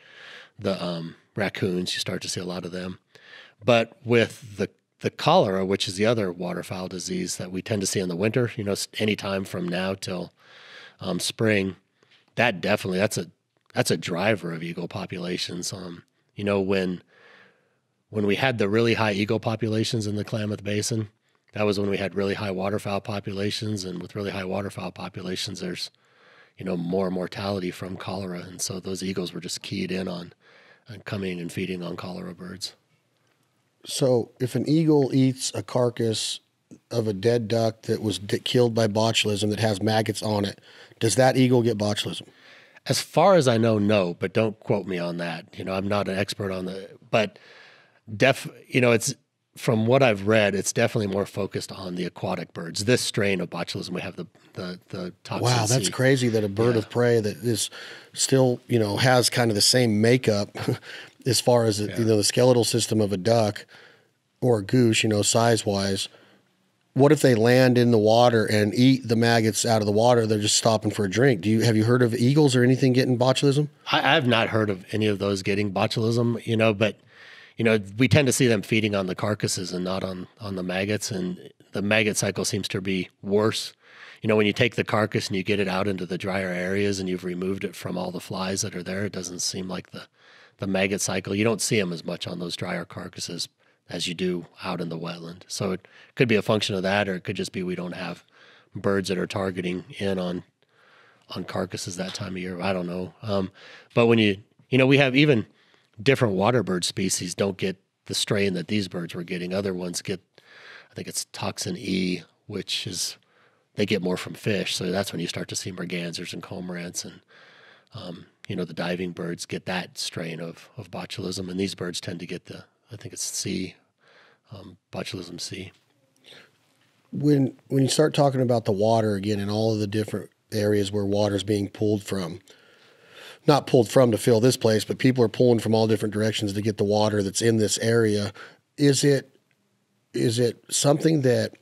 the um, raccoons. You start to see a lot of them, but with the the cholera, which is the other waterfowl disease that we tend to see in the winter, you know, anytime from now till um, spring, that definitely that's a that's a driver of eagle populations. Um, you know, when when we had the really high eagle populations in the Klamath Basin, that was when we had really high waterfowl populations, and with really high waterfowl populations, there's you know more mortality from cholera, and so those eagles were just keyed in on, on coming and feeding on cholera birds. So, if an eagle eats a carcass of a dead duck that was d- killed by botulism that has maggots on it, does that eagle get botulism? As far as I know, no, but don't quote me on that. You know, I'm not an expert on the, but def, you know, it's from what I've read, it's definitely more focused on the aquatic birds. This strain of botulism, we have the the the toxin Wow, that's C. crazy that a bird Yeah. of prey that is still, you know, has kind of the same makeup as far as the, you know the skeletal system of a duck or a goose, you know, size wise. What if they land in the water and eat the maggots out of the water? They're just stopping for a drink. Do you have you heard of eagles or anything getting botulism? I, I've not heard of any of those getting botulism, you know, but you know, we tend to see them feeding on the carcasses and not on on the maggots, and the maggot cycle seems to be worse. You know, when you take the carcass and you get it out into the drier areas and you've removed it from all the flies that are there, it doesn't seem like the the maggot cycle. You don't see them as much on those drier carcasses as you do out in the wetland. So it could be a function of that, or it could just be we don't have birds that are targeting in on on carcasses that time of year. I don't know. Um, but when you you know we have even different water bird species don't get the strain that these birds were getting. Other ones get I think it's toxin E, which is they get more from fish. So that's when you start to see mergansers and cormorants and um, you know the diving birds get that strain of of botulism, and these birds tend to get the I think it's C, um, botulism C. when when you start talking about the water again and all of the different areas where water is being pulled from not pulled from to fill this place but people are pulling from all different directions to get the water that's in this area is it is it something that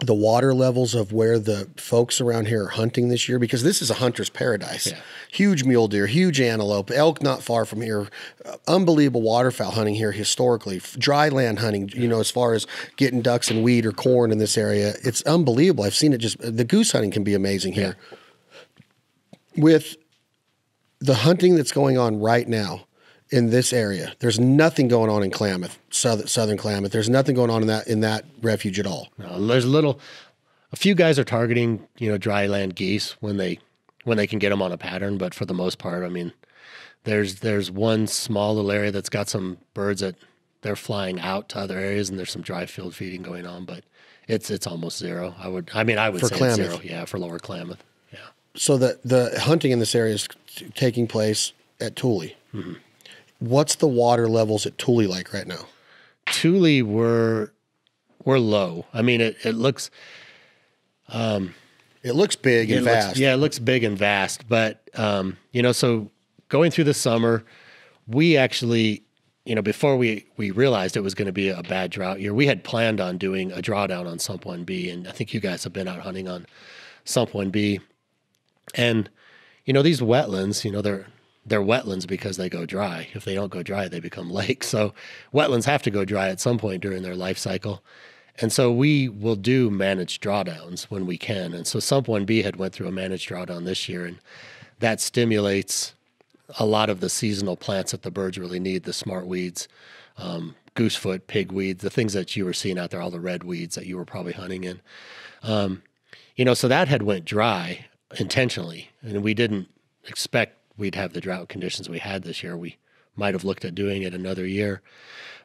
the water levels of where the folks around here are hunting this year because this is a hunter's paradise. Yeah. Huge mule deer, huge antelope, elk not far from here. Uh, unbelievable waterfowl hunting here historically. Dry land hunting, you know, as far as getting ducks and wheat or corn in this area, it's unbelievable. I've seen it just the goose hunting can be amazing here. With the hunting that's going on right now in this area, there's nothing going on in Klamath, southern, southern Klamath. There's nothing going on in that in that refuge at all. Uh, there's a little, a few guys are targeting you know dry land geese when they when they can get them on a pattern, but for the most part, I mean, there's there's one small little area that's got some birds that they're flying out to other areas, and there's some dry field feeding going on, but it's it's almost zero. I would, I mean, I would For say Klamath. zero. Yeah, for Lower Klamath. Yeah. so the the hunting in this area is t- taking place at Tule. What's the water levels at Tule like right now? Tule were were low. I mean, it, it looks It looks big and looks- vast. yeah, it looks big and vast. But um, you know, so going through the summer, we actually, you know, before we we realized it was going to be a bad drought year, we had planned on doing a drawdown on Sump One B, and I think you guys have been out hunting on Sump One B, and you know these wetlands, you know they're they're wetlands because they go dry. If they don't go dry, they become lakes. So wetlands have to go dry at some point during their life cycle. And so we will do managed drawdowns when we can. And so Sump 1B had went through a managed drawdown this year, and that stimulates a lot of the seasonal plants that the birds really need, the smart weeds, um, goosefoot, pigweed, the things that you were seeing out there, all the red weeds that you were probably hunting in. Um, you know, so that had went dry intentionally, and we didn't expect we'd have the drought conditions we had this year. We might have looked at doing it another year,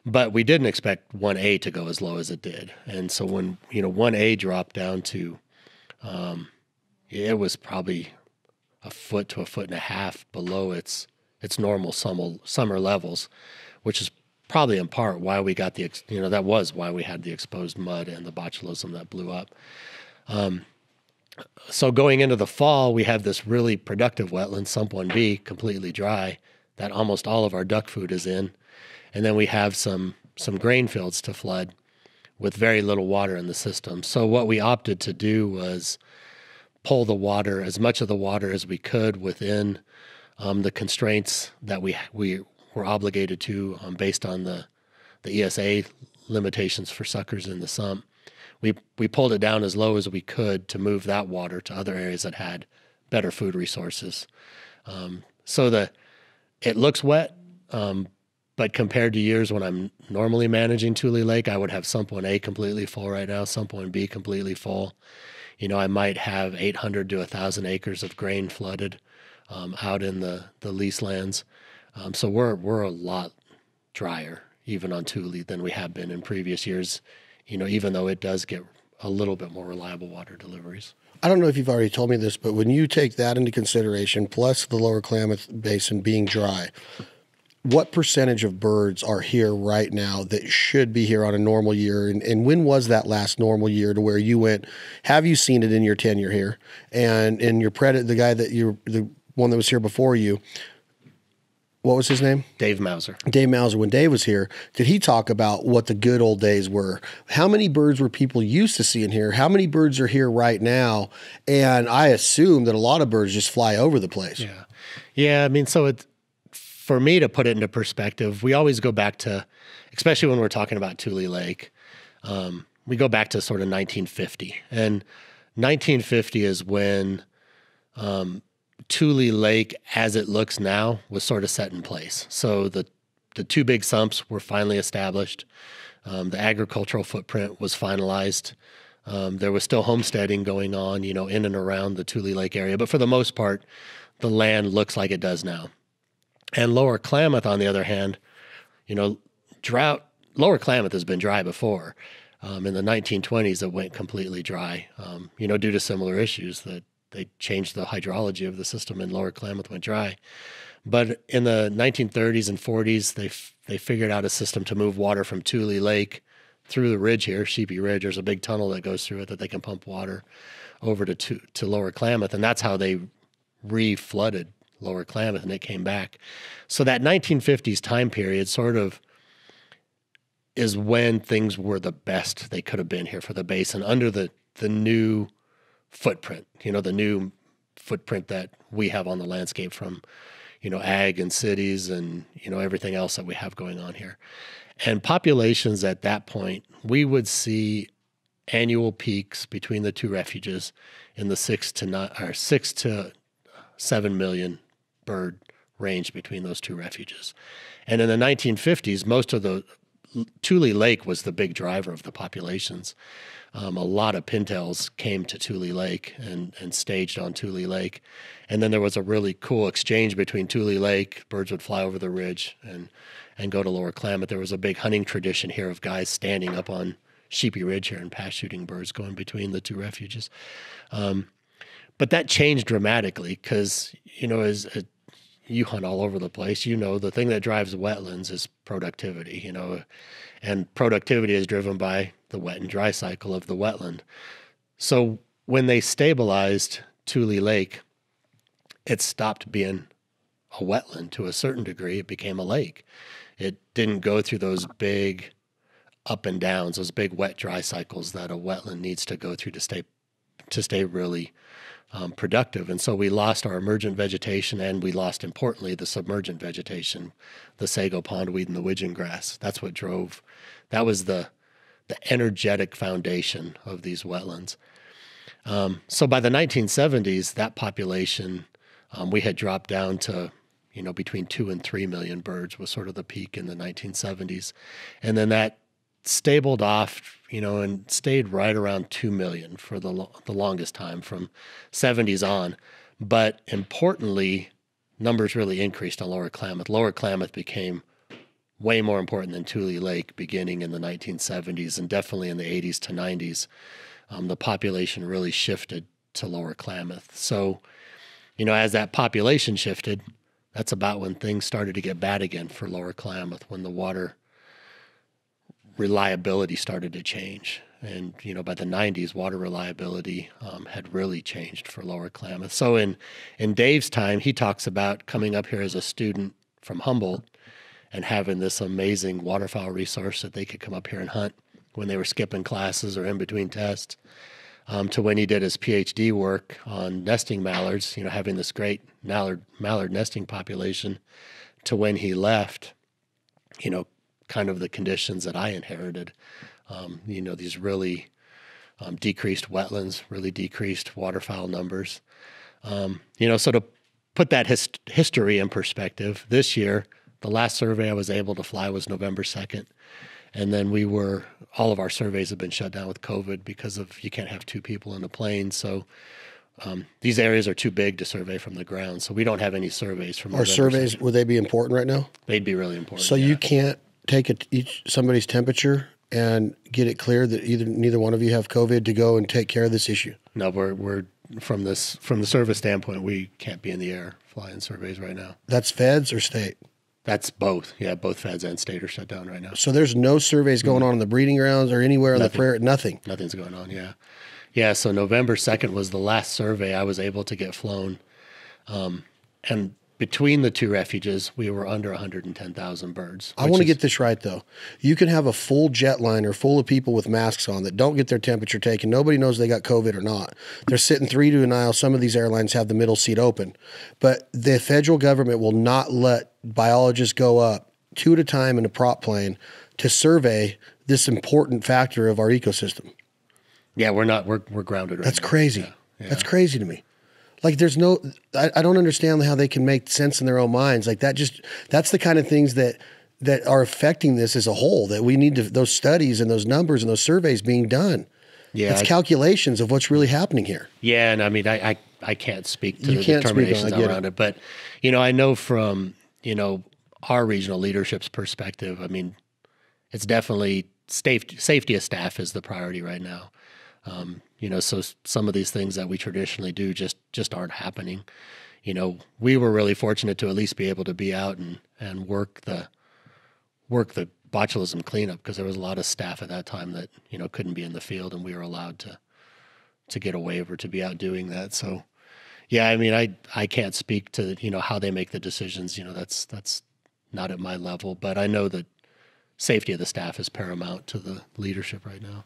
but we didn't expect 1A to go as low as it did. And so when, you know, 1A dropped down to, um, it was probably a foot to a foot and a half below its its normal summer summer levels, which is probably in part why we got the ex- you know that was why we had the exposed mud and the botulism that blew up. Um, so going into the fall, we have this really productive wetland, Sump 1B, completely dry, that almost all of our duck food is in, and then we have some some grain fields to flood with very little water in the system. So what we opted to do was pull the water, as much of the water as we could within um, the constraints that we we were obligated to um, based on the the ESA limitations for suckers in the sump. We we pulled it down as low as we could to move that water to other areas that had better food resources. Um, so the it looks wet, um, but compared to years when I'm normally managing Tule Lake, I would have Sump 1A completely full right now, Sump 1B completely full. You know, I might have 800 to 1,000 acres of grain flooded um, out in the, the lease lands. Um, so we're, we're a lot drier, even on Tule, than we have been in previous years, you know, even though it does get a little bit more reliable water deliveries. I don't know if you've already told me this, but when you take that into consideration, plus the lower Klamath Basin being dry, what percentage of birds are here right now that should be here on a normal year? And, and when was that last normal year to where you went? Have you seen it in your tenure here? And in your predator, the guy that you, the one that was here before you, what was his name? Dave Mauser. Dave Mauser. When Dave was here, did he talk about what the good old days were? How many birds were people used to seeing here? How many birds are here right now? And I assume that a lot of birds just fly over the place. Yeah, yeah. I mean, so it for me to put it into perspective, we always go back to, especially when we're talking about Tule Lake, um, we go back to sort of 1950, and 1950 is when um, Tule Lake, as it looks now, was sort of set in place. So the the two big sumps were finally established. Um, the agricultural footprint was finalized. Um, there was still homesteading going on, you know, in and around the Tule Lake area, but for the most part, the land looks like it does now. And Lower Klamath, on the other hand, you know, drought. Lower Klamath has been dry before. Um, in the 1920s, it went completely dry. Um, you know, due to similar issues that they changed the hydrology of the system and Lower Klamath went dry. But in the 1930s and 40s, they they figured out a system to move water from Tule Lake through the ridge here, Sheepy Ridge. There's a big tunnel that goes through it that they can pump water over to to, to Lower Klamath, and that's how they re-flooded Lower Klamath, and it came back. So that 1950s time period sort of is when things were the best they could have been here for the basin under the the new footprint, you know, the new footprint that we have on the landscape from, you know, ag and cities and, you know, everything else that we have going on here. And populations at that point, we would see annual peaks between the two refuges in the six to nine or six to seven million bird range between those two refuges. And in the 1950s, most of the Tule Lake was the big driver of the populations um, a lot of pintails came to Tule Lake and, and staged on Tule Lake. And then there was a really cool exchange between Tule Lake. Birds would fly over the ridge and, and go to Lower Klamath. There was a big hunting tradition here of guys standing up on Sheepy Ridge here and pass shooting birds going between the two refuges. Um, but that changed dramatically because, you know, as a, you hunt all over the place, you know, the thing that drives wetlands is productivity, you know, and productivity is driven by the wet and dry cycle of the wetland. So when they stabilized Tule Lake, it stopped being a wetland to a certain degree. It became a lake. It didn't go through those big up and downs, those big wet dry cycles that a wetland needs to go through to stay to stay really um, productive. And so we lost our emergent vegetation and we lost, importantly, the submergent vegetation, the sago pondweed and the widgeon grass. That's what drove, that was the, the energetic foundation of these wetlands. Um, so by the 1970s, that population, um, we had dropped down to, you know, between two and three million birds was sort of the peak in the 1970s. And then that stabled off, you know, and stayed right around 2 million for the, lo- the longest time from 70s on. But importantly, numbers really increased on Lower Klamath. Lower Klamath became way more important than Tule Lake beginning in the 1970s and definitely in the 80s to 90s. Um, the population really shifted to Lower Klamath. So, you know, as that population shifted, that's about when things started to get bad again for Lower Klamath, when the water reliability started to change. And you know, by the '90s, water reliability um, had really changed for Lower Klamath. So in in Dave's time, he talks about coming up here as a student from Humboldt and having this amazing waterfowl resource that they could come up here and hunt when they were skipping classes or in between tests. Um, to when he did his PhD work on nesting mallards, you know, having this great mallard mallard nesting population, to when he left, you know, kind of the conditions that I inherited. Um, you know, these really um, decreased wetlands, really decreased waterfowl numbers. Um, you know, so to put that his- history in perspective, this year, the last survey I was able to fly was November 2nd. And then we were, all of our surveys have been shut down with COVID because of you can't have two people in a plane. So um, these areas are too big to survey from the ground. So we don't have any surveys from Our surveys 2nd. would they be important right now? They'd be really important. So yeah. you can't take it each somebody's temperature and get it clear that either neither one of you have COVID to go and take care of this issue. No, we're we're from this from the service standpoint, we can't be in the air flying surveys right now. That's feds or state. That's both. Yeah, both feds and state are shut down right now. So there's no surveys going on in the breeding grounds or anywhere on the prairie. Nothing. Nothing's going on. Yeah, yeah. So November second was the last survey I was able to get flown, um, and between the two refuges, we were under 110,000 birds. I want to is- get this right though. You can have a full jetliner full of people with masks on that don't get their temperature taken. Nobody knows they got COVID or not. They're sitting three to an aisle. Some of these airlines have the middle seat open, but the federal government will not let biologists go up two at a time in a prop plane to survey this important factor of our ecosystem. Yeah, we're not. We're we're grounded right That's now. crazy. Yeah. That's crazy to me. Like there's no I, I don't understand how they can make sense in their own minds. Like that just that's the kind of things that that are affecting this as a whole that we need to those studies and those numbers and those surveys being done. Yeah, It's calculations of what's really happening here. Yeah, and I mean, I I, I can't speak to You the can't speak on it, I determinations get around it. it. but you know, I know from you know our regional leadership's perspective. I mean, it's definitely safety safety of staff is the priority right now. Um, you know, so some of these things that we traditionally do just just aren't happening. You know, we were really fortunate to at least be able to be out and and work the work the botulism cleanup because there was a lot of staff at that time that you know couldn't be in the field, and we were allowed to to get a waiver to be out doing that. So, yeah, I mean, I I can't speak to you know how they make the decisions. You know, that's that's not at my level, but I know that safety of the staff is paramount to the leadership right now.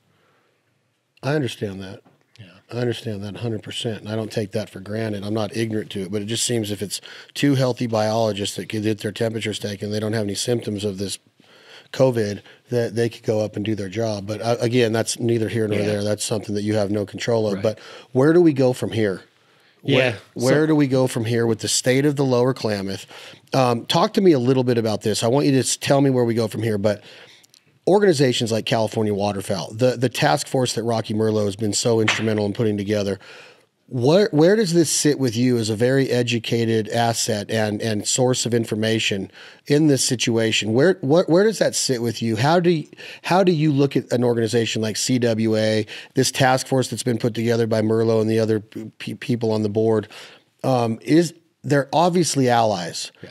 I understand that. Yeah. I understand that 100%. And I don't take that for granted. I'm not ignorant to it, but it just seems if it's two healthy biologists that get their temperatures taken, they don't have any symptoms of this COVID, that they could go up and do their job. But uh, again, that's neither here nor Yeah. there. That's something that you have no control of. Right. But where do we go from here? Yeah, Where, where so- do we go from here with the state of the lower Klamath? Um, talk to me a little bit about this. I want you to tell me where we go from here. But organizations like California Waterfowl, the the task force that Rocky Merlo has been so instrumental in putting together. Where where does this sit with you as a very educated asset and and source of information in this situation? Where what where does that sit with you? How do you, how do you look at an organization like CWA, this task force that's been put together by Merlo and the other p- people on the board? Um, is they're obviously allies Yeah.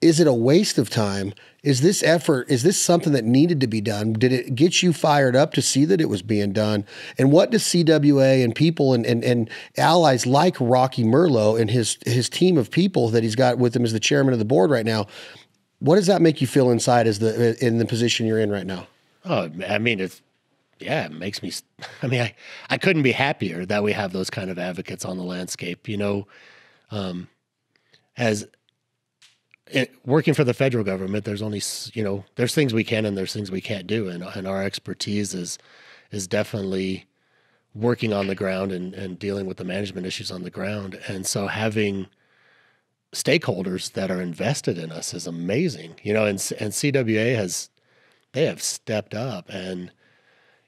is it a waste of time? Is this effort, is this something that needed to be done? Did it get you fired up to see that it was being done? And what does CWA and people and, and, and allies like Rocky Merlo and his his team of people that he's got with him as the chairman of the board right now, what does that make you feel inside as the in the position you're in right now? Oh, I mean, it's yeah, it makes me. I mean, I I couldn't be happier that we have those kind of advocates on the landscape. You know, um, as working for the federal government, there's only you know there's things we can and there's things we can't do, and and our expertise is is definitely working on the ground and and dealing with the management issues on the ground, and so having stakeholders that are invested in us is amazing. You know, and and CWA has they have stepped up and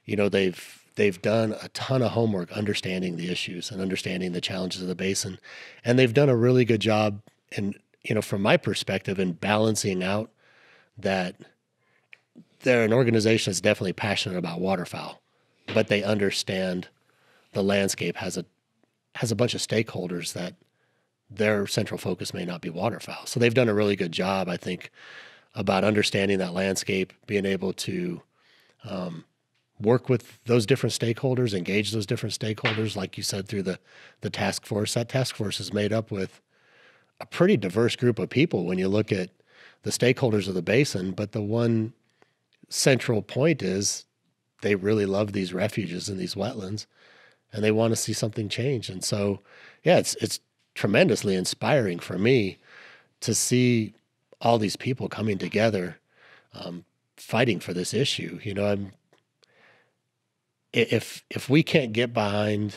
you know they've they've done a ton of homework understanding the issues and understanding the challenges of the basin and they've done a really good job in you know from my perspective in balancing out that they're an organization that's definitely passionate about waterfowl but they understand the landscape has a has a bunch of stakeholders that their central focus may not be waterfowl so they've done a really good job i think about understanding that landscape, being able to um, work with those different stakeholders, engage those different stakeholders, like you said, through the the task force. That task force is made up with a pretty diverse group of people when you look at the stakeholders of the basin. But the one central point is they really love these refuges and these wetlands, and they want to see something change. And so, yeah, it's it's tremendously inspiring for me to see all these people coming together, um, fighting for this issue. You know, I'm if if we can't get behind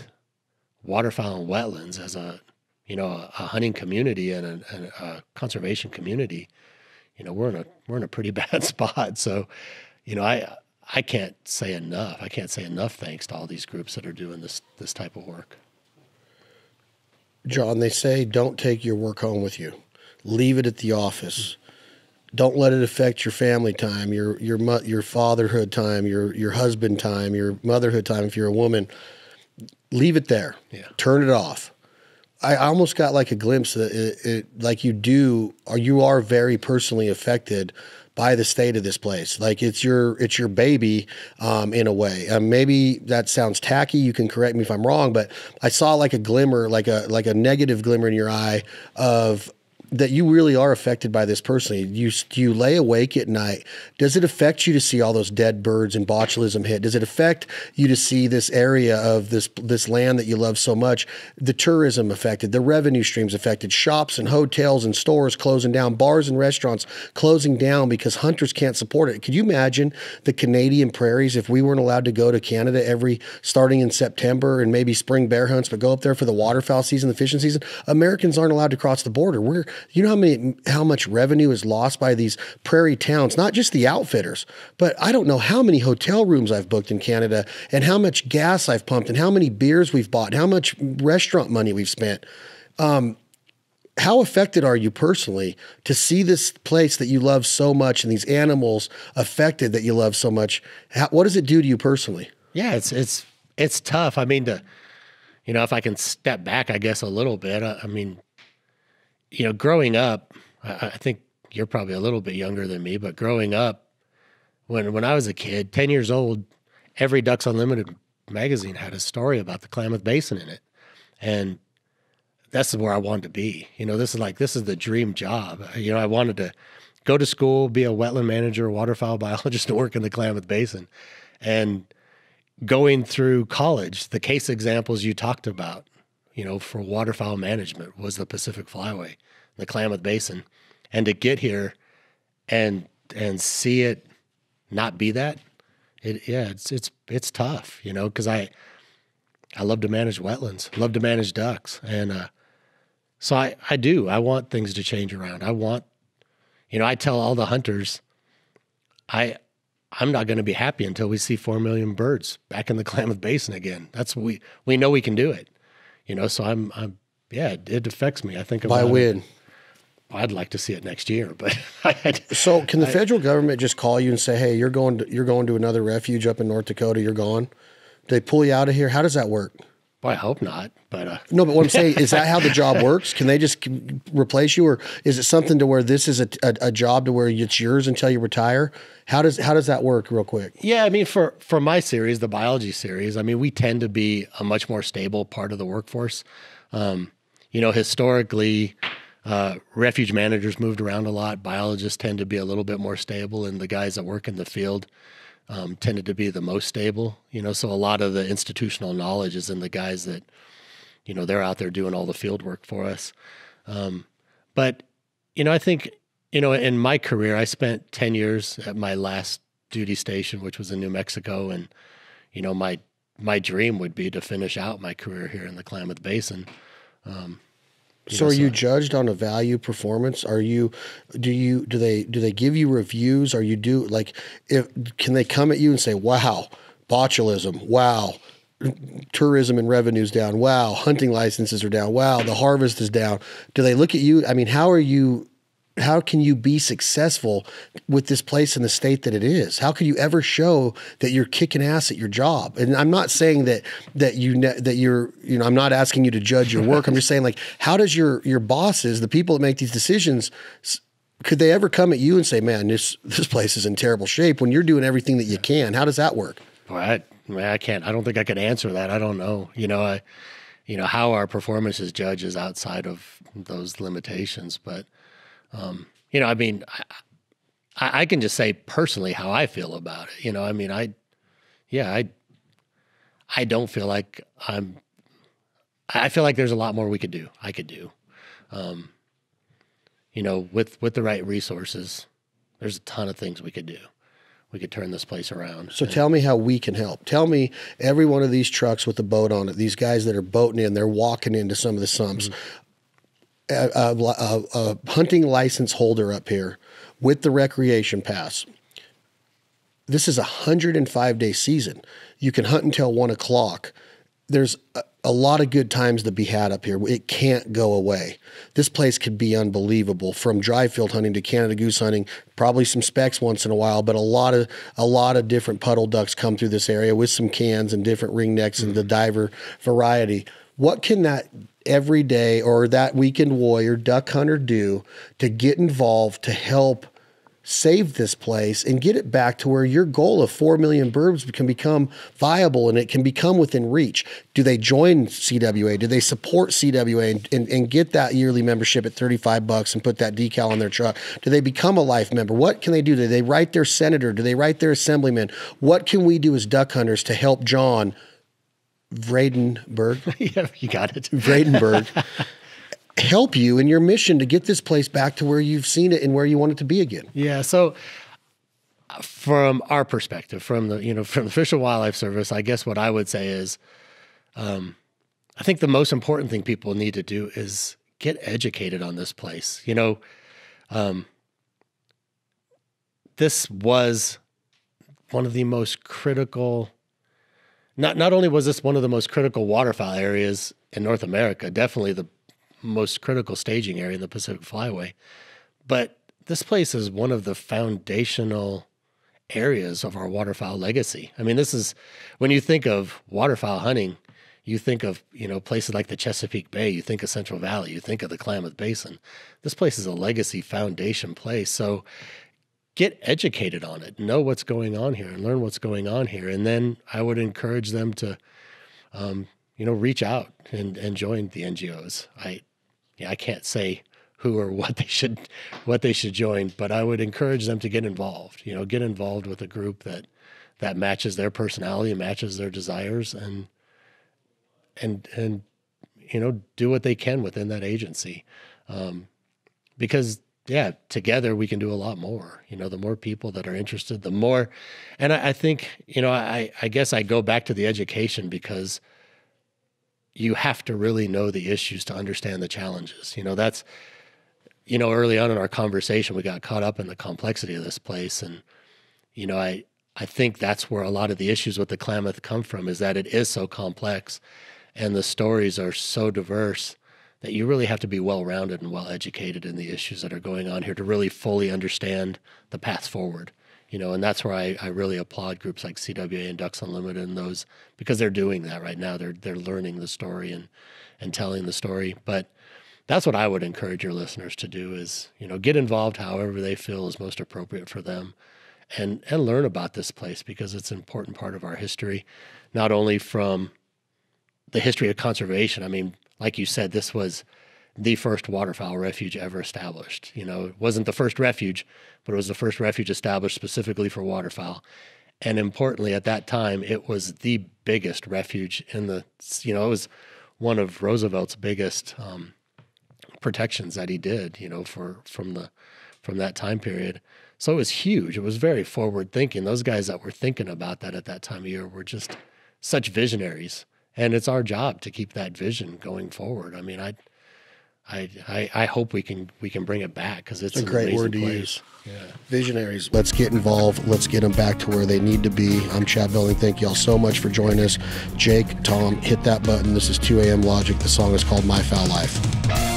waterfowl and wetlands as a you know a, a hunting community and a, and a, conservation community, you know we're in a we're in a pretty bad spot. So, you know I I can't say enough. I can't say enough thanks to all these groups that are doing this this type of work. John, they say don't take your work home with you. Leave it at the office don't let it affect your family time, your your your fatherhood time, your your husband time, your motherhood time. If you're a woman, leave it there. Yeah. Turn it off. I almost got like a glimpse that it, it, like you do, or you are very personally affected by the state of this place. Like it's your it's your baby um, in a way. Um, maybe that sounds tacky. You can correct me if I'm wrong, but I saw like a glimmer, like a like a negative glimmer in your eye of that you really are affected by this personally. You you lay awake at night. Does it affect you to see all those dead birds and botulism hit? Does it affect you to see this area of this this land that you love so much? The tourism affected, the revenue streams affected, shops and hotels and stores closing down, bars and restaurants closing down because hunters can't support it. Could you imagine the Canadian prairies if we weren't allowed to go to Canada every starting in September and maybe spring bear hunts, but go up there for the waterfowl season, the fishing season? Americans aren't allowed to cross the border. We're you know how many how much revenue is lost by these prairie towns, not just the outfitters, but I don't know how many hotel rooms I've booked in Canada and how much gas I've pumped and how many beers we've bought, and how much restaurant money we've spent. Um, how affected are you personally to see this place that you love so much and these animals affected that you love so much? How, what does it do to you personally? Yeah, it's it's it's tough. I mean, to you know, if I can step back, I guess a little bit. I, I mean, you know, growing up, I, I think you're probably a little bit younger than me, but growing up, when when I was a kid, ten years old, every Ducks Unlimited magazine had a story about the Klamath Basin in it, and that's where I wanted to be. You know, this is like this is the dream job. Uh, you know, I wanted to go to school, be a wetland manager, waterfowl biologist, and work in the Klamath Basin, and going through college, the case examples you talked about, you know, for waterfowl management was the Pacific Flyway, the Klamath Basin, and to get here and and see it not be that, it yeah, it's it's it's tough, you know, because I I love to manage wetlands, love to manage ducks, and uh, so I I do I want things to change around. I want, you know, I tell all the hunters, I I'm not going to be happy until we see four million birds back in the Klamath Basin again. That's we we know we can do it you know, so I'm, I'm, yeah, it affects me. I think by when. I'd like to see it next year, but so can the I, federal government just call you and say, "Hey, you're going to you're going to another refuge up in North Dakota. You're gone." Do they pull you out of here? How does that work? Well, I hope not, but uh. no. But what I'm saying is that how the job works? Can they just replace you, or is it something to where this is a, a, a job to where it's yours until you retire? How does how does that work, real quick? Yeah, I mean, for for my series, the biology series, I mean, we tend to be a much more stable part of the workforce. Um, you know, historically, uh, refuge managers moved around a lot. Biologists tend to be a little bit more stable, and the guys that work in the field um, tended to be the most stable. You know, so a lot of the institutional knowledge is in the guys that, you know, they're out there doing all the field work for us. Um, but you know, I think you know, in my career, I spent 10 years at my last duty station, which was in New Mexico. And, you know, my, my dream would be to finish out my career here in the Klamath Basin. Um, so know, are so you judged on a value performance? Are you do you do they do they give you reviews? Are you do like if can they come at you and say, "Wow, botulism. Wow, tourism and revenues down. Wow, hunting licenses are down. Wow, the harvest is down." Do they look at you? I mean, how are you how can you be successful with this place in the state that it is? How could you ever show that you're kicking ass at your job? And I'm not saying that that you that you're you know I'm not asking you to judge your work. I'm just saying like how does your your bosses, the people that make these decisions, could they ever come at you and say, "Man, this this place is in terrible shape"? When you're doing everything that you can, how does that work? Boy, I, I can't. I don't think I could answer that. I don't know. You know, I, you know how our performance is judged is outside of those limitations. But, um, you know, I mean, I, I can just say personally how I feel about it. You know, I mean, I, yeah, I, I don't feel like I'm. I feel like there's a lot more we could do. I could do. Um, you know, with with the right resources, there's a ton of things we could do. We could turn this place around. So tell me how we can help. Tell me every one of these trucks with the boat on it. These guys that are boating in, they're walking into some of the sumps. Mm-hmm. A, a, a hunting license holder up here with the recreation pass. This is a 105 day season. You can hunt until one o'clock. There's a, a lot of good times to be had up here. It can't go away. This place could be unbelievable from dry field hunting to Canada goose hunting, probably some specks once in a while, but a lot of a lot of different puddle ducks come through this area with some cans and different ringnecks mm-hmm. and the diver variety. What can that everyday or that weekend warrior duck hunter do to get involved to help save this place and get it back to where your goal of 4 million birds can become viable and it can become within reach. Do they join CWA? Do they support CWA and, and, and, get that yearly membership at 35 bucks and put that decal on their truck? Do they become a life member? What can they do? Do they write their senator? Do they write their assemblyman? What can we do as duck hunters to help John Vradenburg? yeah, you got it. Vradenburg help you in your mission to get this place back to where you've seen it and where you want it to be again. Yeah. So from our perspective, from the you know from the Fish and Wildlife Service, I guess what I would say is, um, I think the most important thing people need to do is get educated on this place. You know, um, this was one of the most critical. Not not only was this one of the most critical waterfowl areas in North America, definitely the most critical staging area in the Pacific Flyway. But this place is one of the foundational areas of our waterfowl legacy. I mean, this is when you think of waterfowl hunting, you think of, you know, places like the Chesapeake Bay, you think of Central Valley, you think of the Klamath Basin. This place is a legacy foundation place. So get educated on it, know what's going on here and learn what's going on here. And then I would encourage them to um, you know, reach out and, and join the NGOs. I yeah, I can't say who or what they should what they should join, but I would encourage them to get involved. You know, get involved with a group that that matches their personality matches their desires, and and and you know do what they can within that agency, um, because yeah, together we can do a lot more. You know, the more people that are interested, the more. And I, I think you know, I I guess I go back to the education because you have to really know the issues to understand the challenges. You know, that's, you know, early on in our conversation, we got caught up in the complexity of this place. And, you know, I, I think that's where a lot of the issues with the Klamath come from is that it is so complex and the stories are so diverse that you really have to be well rounded and well educated in the issues that are going on here to really fully understand the path forward you know, and that's where I, I really applaud groups like CWA and Ducks Unlimited and those because they're doing that right now. They're they're learning the story and and telling the story. But that's what I would encourage your listeners to do is, you know, get involved however they feel is most appropriate for them and and learn about this place because it's an important part of our history, not only from the history of conservation. I mean, like you said, this was the first waterfowl refuge ever established. You know, it wasn't the first refuge, but it was the first refuge established specifically for waterfowl. And importantly, at that time, it was the biggest refuge in the, you know, it was one of Roosevelt's biggest um, protections that he did, you know, for from the from that time period. So it was huge. It was very forward thinking. Those guys that were thinking about that at that time of year were just such visionaries. And it's our job to keep that vision going forward. I mean, I I, I, I hope we can we can bring it back because it's, it's, a great word to place. use. Yeah. Visionaries. Let's get involved. Let's get them back to where they need to be. I'm Chad Belding. Thank y'all so much for joining us. Jake, Tom, hit that button. This is 2 a.m. Logic. The song is called My Fowl Life.